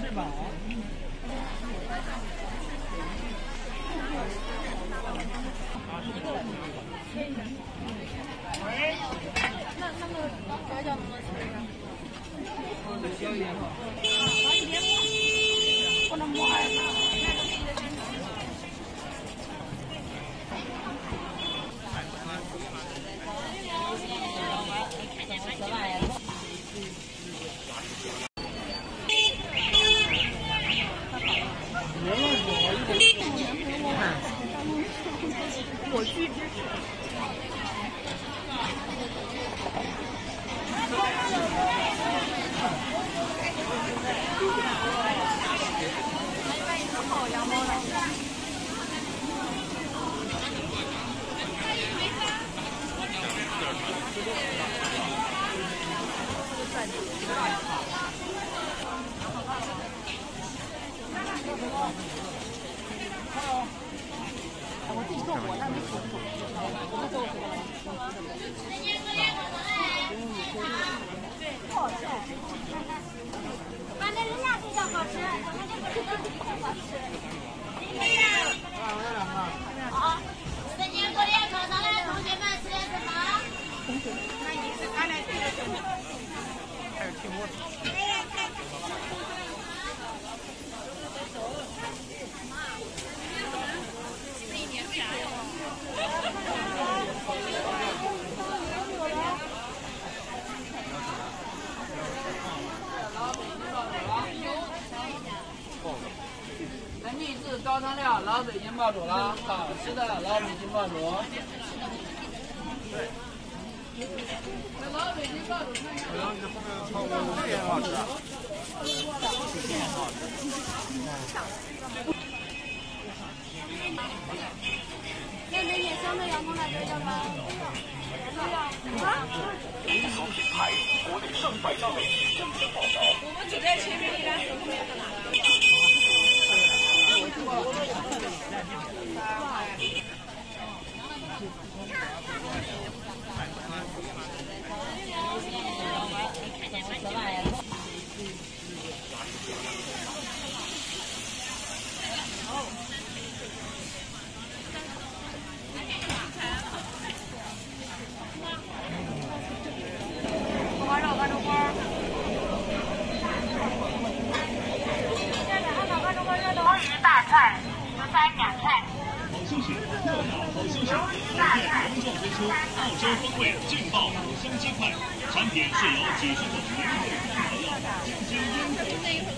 吃饱。喂。那那个小饺子多少钱呀？我去支持。自己做过，但没做过。我们做过。泡菜。反正人家比较好吃，咱们这个比较好吃。好，四年过年考上来，同学们吃什么？同学，那你是俺来这个什么？还是挺我。早上的老北京爆肚了，好吃的老北京爆肚。对。老北京爆肚，然后你后面炒锅也好吃。妹妹，你想到阳光来这个吗？啊？银行品牌，国内上百家媒体争先报道。我们就在前面，你俩是后面在哪？澳洲风味劲爆五香鸡块，产品是由几十种原味。chị đi không?